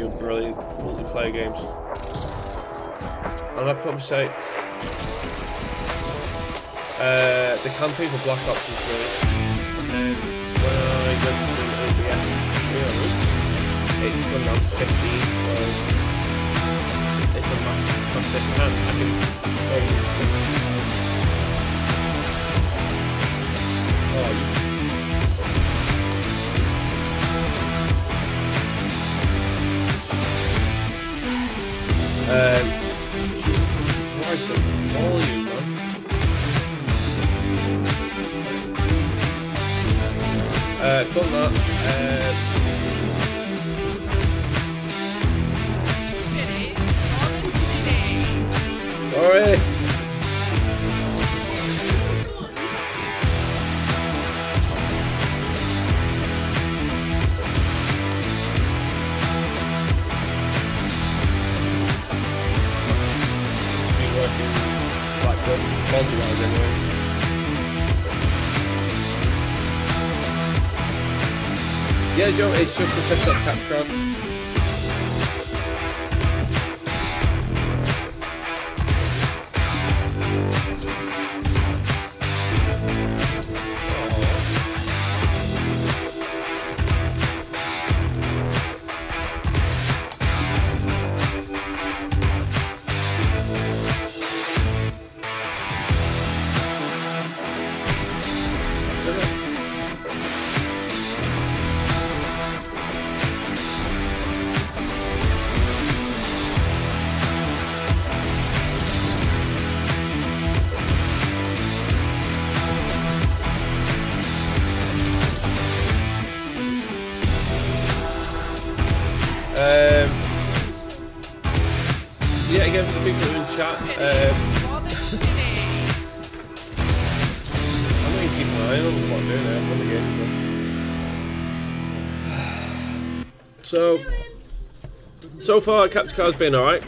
brilliant. Multiplayer games. And I'd probably say uh, the campaign for Black Ops was brilliant. When I to OBS, it's gone down to 15, so it's a massive, and I can the volume on? Uh, done that. Uh! Anyway. Yeah, Joe, it's just a set up capture yeah, again for the people in chat, um, I'm going to keep an eye on what I'm doing there when the game's done. So, so far, Captain Car's been alright.